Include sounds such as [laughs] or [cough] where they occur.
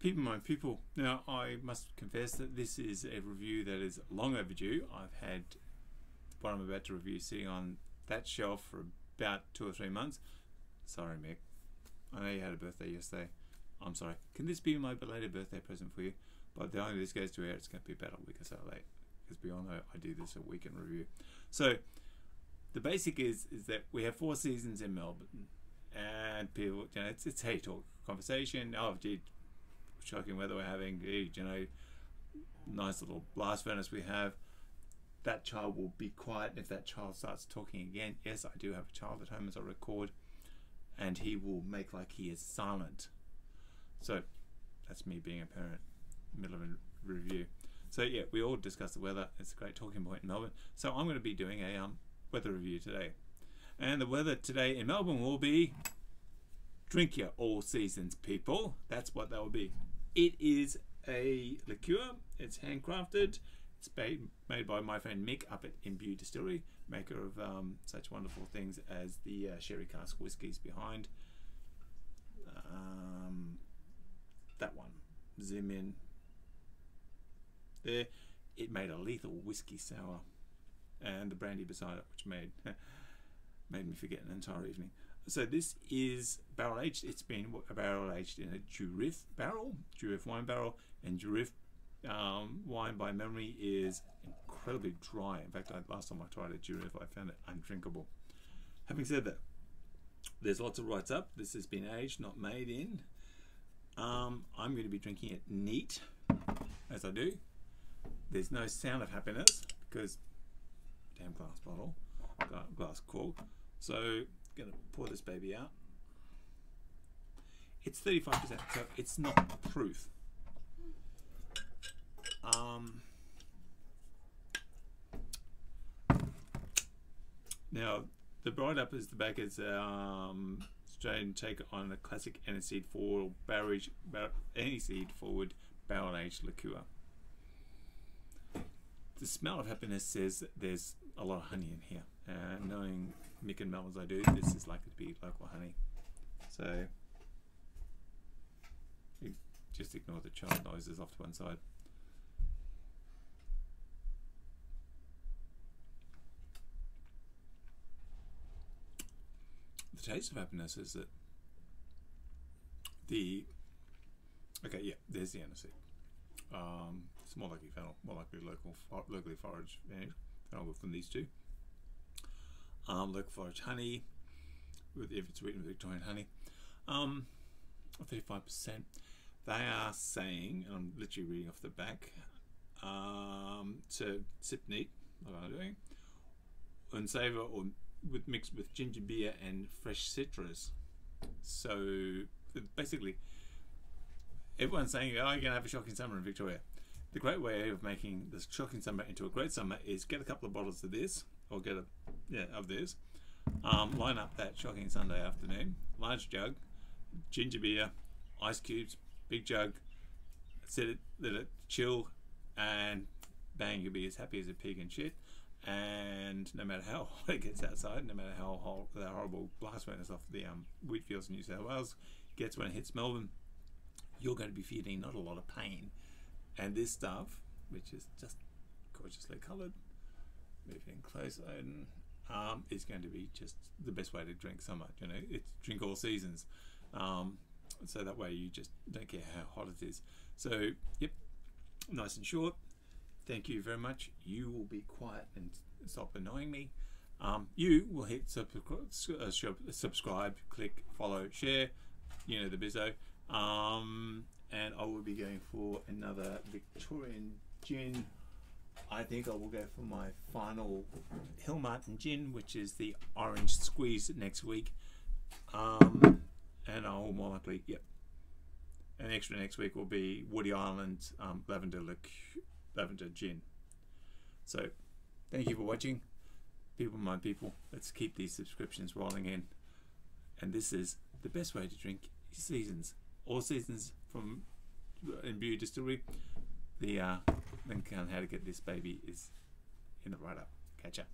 People, my people. Now, I must confess that this is a review that is long overdue. I've had what I'm about to review sitting on that shelf for about two or three months. Sorry, Mick. I know you had a birthday yesterday. I'm sorry. Can this be my belated birthday present for you? But the only this goes to air, it's going to be about a week or so late. Because we all know I do this a weekend review. So, the basic is is that we have four seasons in Melbourne, and people, you know, it's it's hey talk conversation. Oh, gee, shocking weather we're having. Gee, you know, nice little blast furnace we have. That child will be quiet if that child starts talking again. Yes, I do have a child at home as I record, and he will make like he is silent. So that's me being a parent, middle of a review. So yeah, we all discuss the weather. It's a great talking point in Melbourne. So I'm going to be doing a um, weather review today, and the weather today in Melbourne will be drink your all seasons, people. That's what that will be. It is a liqueur. It's handcrafted. It's made, by my friend Mick up at Imbue Distillery, maker of um, such wonderful things as the uh, sherry cask whiskies behind. Um, that one. Zoom in. There. It made a lethal whiskey sour, and the brandy beside it, which made [laughs] made me forget an entire evening. So this is barrel aged. It's been barrel aged in a Durif barrel, Durif wine barrel, and Durif um, wine by memory is incredibly dry. In fact, I, last time I tried a Durif, I found it undrinkable. Having said that, there's lots of writes up. This has been aged, not made in. Um, I'm going to be drinking it neat, as I do. There's no sound of happiness because damn glass bottle, glass cork. So gonna pour this baby out. It's 35%, so it's not proof. Um, now, the bright up is the back is um, Australian take on a classic aniseed forward barrel, bar, aniseed forward barrel aged liqueur. The smell of happiness says there's a lot of honey in here. And knowing Mick and Mel as I do, this is likely to be local honey. So just ignore the child noises off to one side. the taste of happiness is that the okay, yeah, there's the aniseed. Um, it's more likely fennel, more likely local, locally foraged fennel from these two. Um, local forage honey, with if it's written with Victorian honey, um, 35%. They are saying, and I'm literally reading off the back, um, to sip neat, like I'm doing, and savour or with mixed with ginger beer and fresh citrus. So basically, everyone's saying, "Oh, you're gonna have a shocking summer in Victoria." The great way of making this shocking summer into a great summer is get a couple of bottles of this, or get a yeah of this. Um, line up that shocking Sunday afternoon, large jug, ginger beer, ice cubes, big jug. Set it, let it chill, and bang, you'll be as happy as a pig and shit and no matter how [laughs] hot it gets outside, no matter how the horrible blast furnace off the um, wheat fields in New South Wales gets when it hits Melbourne, you're going to be feeling not a lot of pain. And this stuff, which is just gorgeously coloured, moving closer, um, is going to be just the best way to drink summer. You know, it's drink all seasons. Um, so that way you just don't care how hot it is. So, yep, nice and short thank you very much. You will be quiet and stop annoying me. Um, you will hit uh, subscribe, click, follow, share. You know the bizzo. Um, and I will be going for another Victorian gin. I think I will go for my final Hill Martin gin, which is the orange squeeze next week. Um, and I will more likely, yep. And extra next week will be Woody Island um, lavender liqueur lavender gin. So, thank you for watching. People, my people, let's keep these subscriptions rolling in. And this is the best way to drink seasons. All seasons from Imbue Distillery. The uh, link on how to get this baby is in the write up. Catch ya.